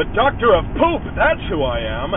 The Doctor of Poop, that's who I am.